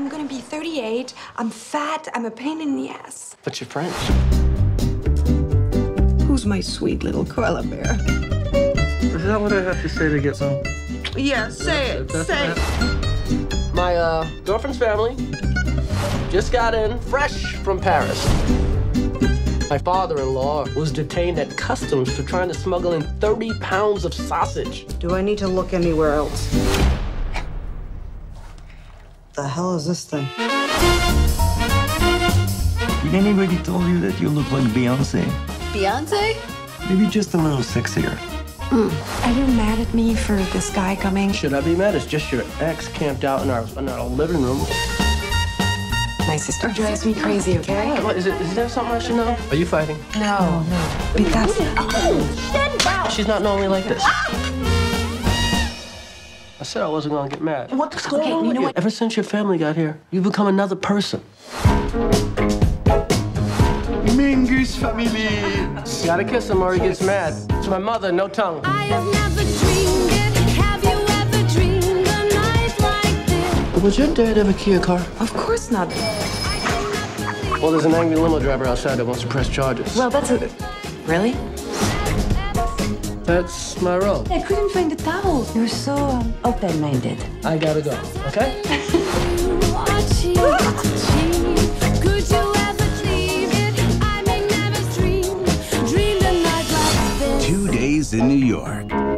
I'm gonna be 38. I'm fat. I'm a pain in the ass. But you're French. Who's my sweet little koala bear? Is that what I have to say to get some? Yeah, say it. Say it. My uh, girlfriend's family just got in fresh from Paris. My father-in-law was detained at customs for trying to smuggle in 30 pounds of sausage. Do I need to look anywhere else? The hell is this thing? Did anybody told you that you look like Beyonce? Beyonce? Maybe just a little sexier. Hmm. Are you mad at me for this guy coming? Should I be mad? It's just your ex camped out in our, in our living room. My sister drives me crazy, okay? What, is, it, is there something I should know? Are you fighting? No, no. Because oh, She's not normally like this. Ah! I said I wasn't gonna get mad. What's going Okay, on you with know you? what? Ever since your family got here, you've become another person. Mingus family. Gotta kiss him or he gets mad. It's my mother, no tongue. I have never dreamed it. Have you ever dreamed a night like this? Was your dad ever key a car? of course not. Well, there's an angry limo driver outside that wants to press charges. Well, that's a. Really? That's my role. I couldn't find the towel. You're so um, open-minded. I gotta go, okay? Two days in New York.